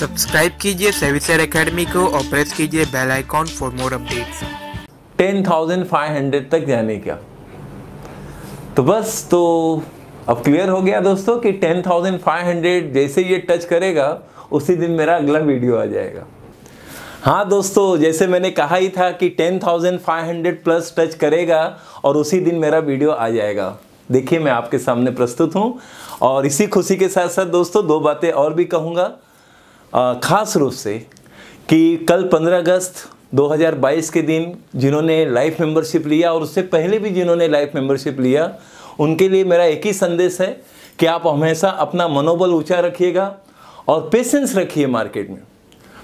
Subscribe कीजिए सेविसर academy को और प्रेस कीजिए bell icon for more updates. Ten thousand five hundred तक जाने का। तो बस तो अब क्लियर हो गया दोस्तों कि टेन थाउज़ेंड फाइव हंड्रेड जैसे ये टच करेगा, उसी दिन मेरा अगला वीडियो आ जाएगा। हाँ दोस्तों, जैसे मैंने कहा ही था कि ten thousand five hundred plus touch करेगा और उसी दिन मेरा वीडियो आ जाएगा। देखिए, मैं आपके सामने प्रस्तुत हूँ और इसी खुशी के साथ साथ दोस्तों, दो बातें और भी कहूँगा। खास रूप से कि कल 15 अगस्त 2022 के दिन जिन्होंने लाइफ मेंबरशिप लिया और उससे पहले भी जिन्होंने लाइफ मेंबरशिप लिया, उनके लिए मेरा एक ही संदेश है कि आप हमेशा अपना मनोबल ऊँचा रखिएगा और पेशेंस रखिए मार्केट में।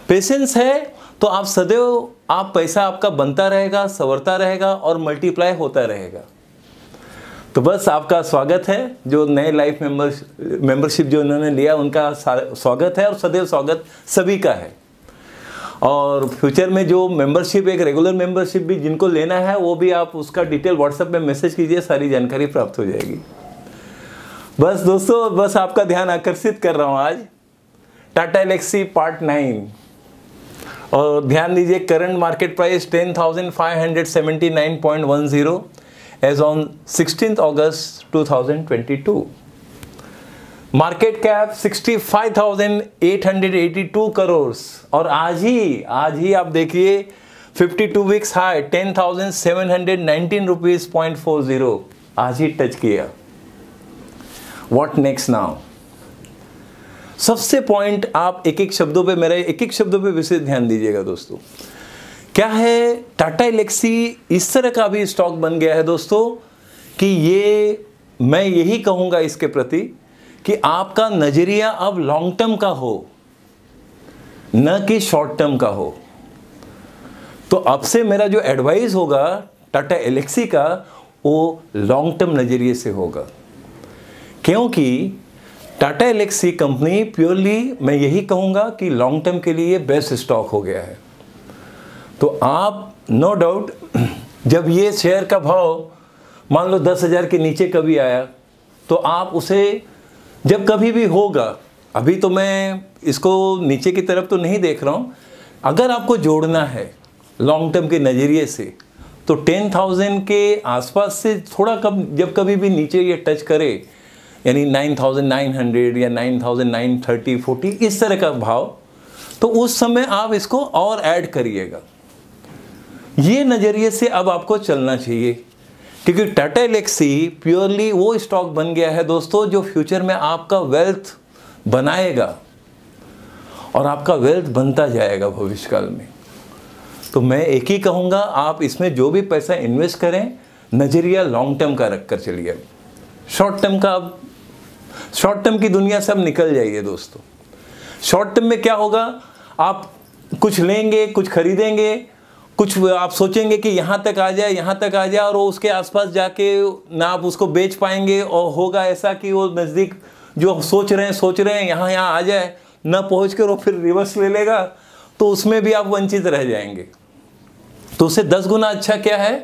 पेशेंस है तो आप सदैव आप पैसा आपका बनता रहेगा, संवरता रहेगा और मल्टीप्लाई होता रहेगा। तो बस आपका स्वागत है, जो नए लाइफ मेंबरशिप जो उन्होंने लिया, उनका स्वागत है और सदैव स्वागत सभी का है। और फ्यूचर में जो मेंबरशिप एक रेगुलर मेंबरशिप भी जिनको लेना है, वो भी आप उसका डिटेल व्हाट्सएप में मैसेज कीजिए, सारी जानकारी प्राप्त हो जाएगी। बस दोस्तों, बस आपका ध्यान आकर्षित कर रहा हूँ आज। टाटा एलेक्सी पार्ट नाइन और ध्यान दीजिए current market price ten thousand five hundred seventy nine point one zero August two thousand twenty two market cap 65,882 crore और आज ही आज ही आप देखिए 52 weeks high 10,719 rupees point four zero आज ही टच किया। व्हाट नेक्स्ट नाउ सबसे पॉइंट आप एक एक शब्दों पे मेरे एक एक शब्दों पे विशेष ध्यान दीजिएगा दोस्तों। क्या है? टाटा इलेक्सी इस तरह का भी स्टॉक बन गया है दोस्तों कि ये, मैं यही कहूँगा इसके प्रति कि आपका नज़रिया अब लॉन्ग टर्म का हो, न कि शॉर्ट टर्म का हो। तो अब से मेरा जो एडवाइस होगा टाटा एलेक्सी का, वो लॉन्ग टर्म नज़रिए से होगा। क्योंकि टाटा एलेक्सी कंपनी प्योरली मैं यही कहूँगा कि लॉन्ग टर्म के लिए बेस्ट स्टॉक हो गया है। तो आप नो डाउट जब ये शेयर का भाव मान लो दस हज़ार के नीचे कभी आया तो आप उसे, जब कभी भी होगा, अभी तो मैं इसको नीचे की तरफ़ तो नहीं देख रहा हूँ, अगर आपको जोड़ना है लॉन्ग टर्म के नज़रिए से तो टेन थाउज़ेंड के आसपास से थोड़ा कम जब कभी भी नीचे ये टच करे, यानी नाइन थाउज़ेंड नाइन हंड्रेड या nine thousand nine thirty forty इस तरह का भाव तो उस समय आप इसको और ऐड करिएगा। ये नज़रिए से अब आपको चलना चाहिए। क्योंकि टाटा एलेक्सी प्योरली वो स्टॉक बन गया है दोस्तों, जो फ्यूचर में आपका वेल्थ बनाएगा और आपका वेल्थ बनता जाएगा भविष्य काल में। तो मैं एक ही कहूँगा, आप इसमें जो भी पैसा इन्वेस्ट करें, नज़रिया लॉन्ग टर्म का रख कर चलिए। शॉर्ट टर्म का अब शॉर्ट टर्म की दुनिया से अब निकल जाइए दोस्तों। शॉर्ट टर्म में क्या होगा? आप कुछ लेंगे, कुछ खरीदेंगे कुछ आप सोचेंगे कि यहाँ तक आ जाए, यहाँ तक आ जाए और वो उसके आसपास जाके ना आप उसको बेच पाएँगे और होगा ऐसा कि वो नज़दीक जो सोच रहे हैं, सोच रहे हैं, यहाँ यहाँ आ जाए, ना पहुँच कर वो फिर रिवर्स ले लेगा तो उसमें भी आप वंचित रह जाएँगे। तो उससे दस गुना अच्छा क्या है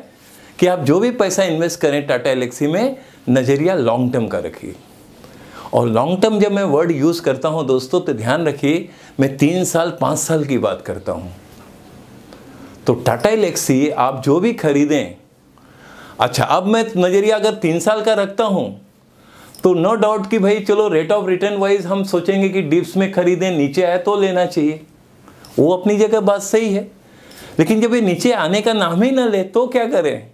कि आप जो भी पैसा इन्वेस्ट करें टाटा एलेक्सी में, नज़रिया लॉन्ग टर्म का रखिए। और लॉन्ग टर्म जब मैं वर्ड यूज़ करता हूँ दोस्तों तो ध्यान रखिए, मैं तीन साल, पाँच साल की बात करता हूँ। तो टाटा एलेक्सी आप जो भी खरीदें अच्छा अब मैं नज़रिया अगर तीन साल का रखता हूँ तो नो डाउट कि भाई चलो रेट ऑफ़ रिटर्न वाइज हम सोचेंगे कि डिप्स में खरीदें, नीचे आए तो लेना चाहिए। वो अपनी जगह बात सही है। लेकिन जब ये नीचे आने का नाम ही ना ले तो क्या करें?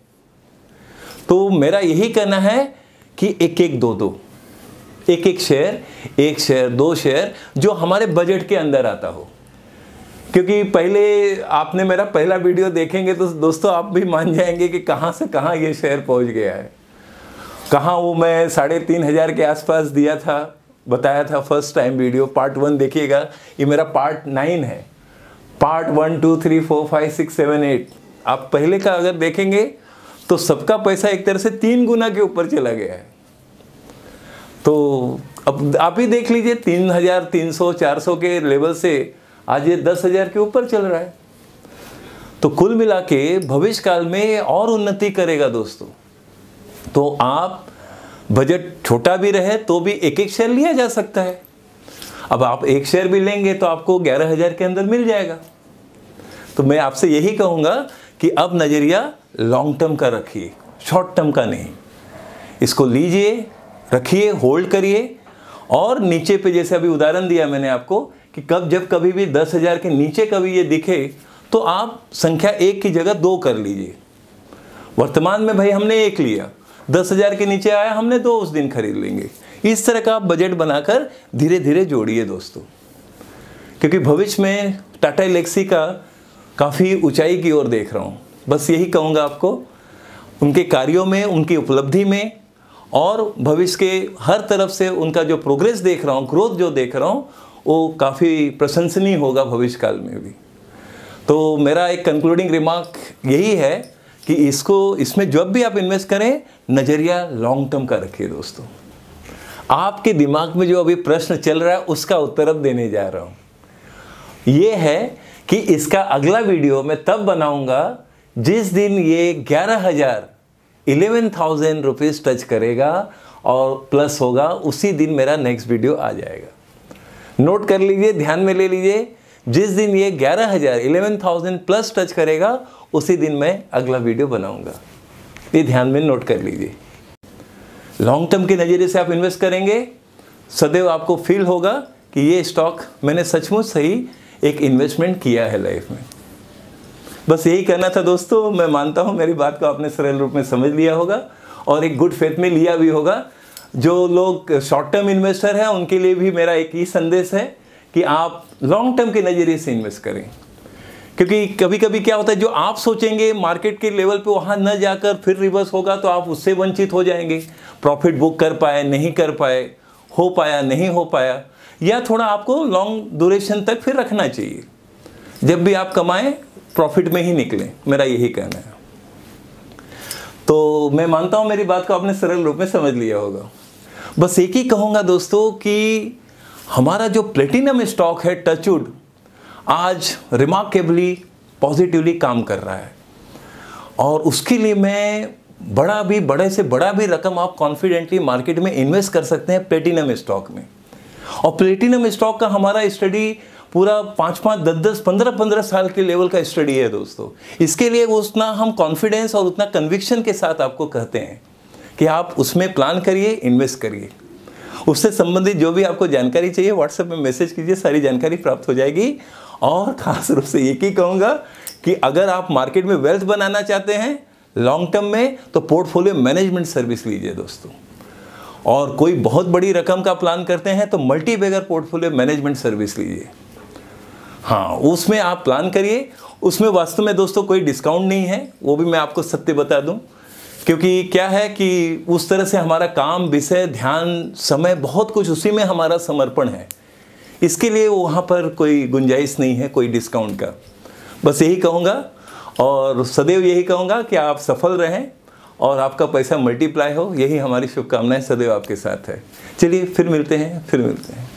तो मेरा यही कहना है कि एक एक दो दो एक एक शेयर एक शेयर दो शेयर जो हमारे बजट के अंदर आता हो। क्योंकि पहले आपने मेरा पहला वीडियो देखेंगे तो दोस्तों आप भी मान जाएँगे कि कहाँ से कहाँ ये शेयर पहुँच गया है। कहाँ वो मैं साढ़े तीन हज़ार के आसपास दिया था, बताया था first time video part one देखिएगा, ये मेरा पार्ट नाइन है। Part one two three four five six seven eight आप पहले का अगर देखेंगे तो सबका पैसा एक तरह से तीन गुना के ऊपर चला गया है। तो अब आप ही देख लीजिए, तीन हज़ार तीन सौ, चार सौ के लेवल से आज ये दस हज़ार के ऊपर चल रहा है। तो कुल मिला के भविष्य काल में और उन्नति करेगा दोस्तों। तो आप बजट छोटा भी रहे तो भी एक एक शेयर लिया जा सकता है। अब आप एक शेयर भी लेंगे तो आपको ग्यारह हज़ार के अंदर मिल जाएगा। तो मैं आपसे यही कहूँगा कि अब नज़रिया लॉन्ग टर्म का रखिए शॉर्ट टर्म का नहीं। इसको लीजिए, रखिए होल्ड करिए। और नीचे पे जैसे अभी उदाहरण दिया मैंने आपको कि कब जब कभी भी दस हज़ार के नीचे कभी ये दिखे तो आप संख्या एक की जगह दो कर लीजिए। वर्तमान में भाई हमने एक लिया, दस हज़ार के नीचे आया, हमने दो उस दिन खरीद लेंगे। इस तरह का आप बजट बनाकर धीरे धीरे जोड़िए दोस्तों। क्योंकि भविष्य में टाटा इलेक्सी का काफ़ी ऊंचाई की ओर देख रहा हूँ। बस यही कहूँगा आपको, उनके कार्यों में, उनकी उपलब्धि में और भविष्य के हर तरफ़ से उनका जो प्रोग्रेस देख रहा हूँ ग्रोथ जो देख रहा हूँ वो काफ़ी प्रशंसनीय होगा भविष्य काल में भी। तो मेरा एक कंक्लूडिंग रिमार्क यही है कि इसको, इसमें जब भी आप इन्वेस्ट करें, नज़रिया लॉन्ग टर्म का रखिए दोस्तों। आपके दिमाग में जो अभी प्रश्न चल रहा है, उसका उत्तर अब देने जा रहा हूँ। ये है कि इसका अगला वीडियो मैं तब बनाऊँगा जिस दिन ये ग्यारह हज़ार इलेवन थाउज़ेंड रुपीज़ टच करेगा और प्लस होगा, उसी दिन मेरा नेक्स्ट वीडियो आ जाएगा। नोट कर लीजिए, ध्यान में ले लीजिए, जिस दिन ये ग्यारह हज़ार, इलेवन थाउज़ेंड प्लस टच करेगा, उसी दिन मैं अगला वीडियो बनाऊँगा। ये ध्यान में नोट कर लीजिए। लॉन्ग टर्म के नज़रिए से आप इन्वेस्ट करेंगे, सदैव आपको फील होगा कि ये स्टॉक मैंने सचमुच सही एक इन्वेस्टमेंट किया है लाइफ में। बस यही करना था दोस्तों, मैं मानता हूँ मेरी बात को आपने सरल रूप में समझ लिया होगा और एक गुड फेथ में लिया भी होगा जो लोग शॉर्ट टर्म इन्वेस्टर हैं, उनके लिए भी मेरा एक ही संदेश है कि आप लॉन्ग टर्म के नज़रिए से इन्वेस्ट करें। क्योंकि कभी कभी क्या होता है, जो आप सोचेंगे मार्केट के लेवल पे वहाँ न जाकर फिर रिवर्स होगा तो आप उससे वंचित हो जाएँगे। प्रॉफिट बुक कर पाए, नहीं कर पाए, हो पाया, नहीं हो पाया, या थोड़ा आपको लॉन्ग ड्यूरेशन तक फिर रखना चाहिए। जब भी आप कमाएँ प्रॉफिट में ही निकलें, मेरा यही कहना है। तो मैं मानता हूँ, मेरी बात को आपने सरल रूप में समझ लिया होगा। बस एक ही कहूँगा दोस्तों कि हमारा जो प्लेटिनम स्टॉक है टचवुड आज रिमार्केबली पॉजिटिवली काम कर रहा है। और उसके लिए मैं बड़ा भी, बड़े से बड़ा भी रकम आप कॉन्फिडेंटली मार्केट में इन्वेस्ट कर सकते हैं प्लेटिनम स्टॉक में। और प्लेटिनम स्टॉक का हमारा स्टडी पूरा पाँच पाँच, दस दस, पंद्रह पंद्रह साल के लेवल का स्टडी है दोस्तों। इसके लिए उतना हम कॉन्फिडेंस और उतना कन्विक्शन के साथ आपको कहते हैं। कि आप उसमें प्लान करिए इन्वेस्ट करिए। उससे संबंधित जो भी आपको जानकारी चाहिए व्हाट्सएप में मैसेज कीजिए, सारी जानकारी प्राप्त हो जाएगी। और ख़ास रूप से एक ही कहूँगा कि अगर आप मार्केट में वेल्थ बनाना चाहते हैं लॉन्ग टर्म में तो पोर्टफोलियो मैनेजमेंट सर्विस लीजिए दोस्तों। और कोई बहुत बड़ी रकम का प्लान करते हैं तो multi bagger portfolio management service लीजिए। हाँ उसमें आप प्लान करिए। उसमें वास्तव में दोस्तों कोई डिस्काउंट नहीं है, वो भी मैं आपको सत्य बता दूँ। क्योंकि क्या है कि उस तरह से हमारा काम, विषय, ध्यान, समय, बहुत कुछ उसी में हमारा समर्पण है। इसके लिए वहाँ पर कोई गुंजाइश नहीं है, कोई डिस्काउंट का। बस यही कहूँगा और सदैव यही कहूँगा कि आप सफल रहें और आपका पैसा मल्टीप्लाई हो। यही हमारी शुभकामनाएँ सदैव आपके साथ है। चलिए, फिर मिलते हैं, फिर मिलते हैं।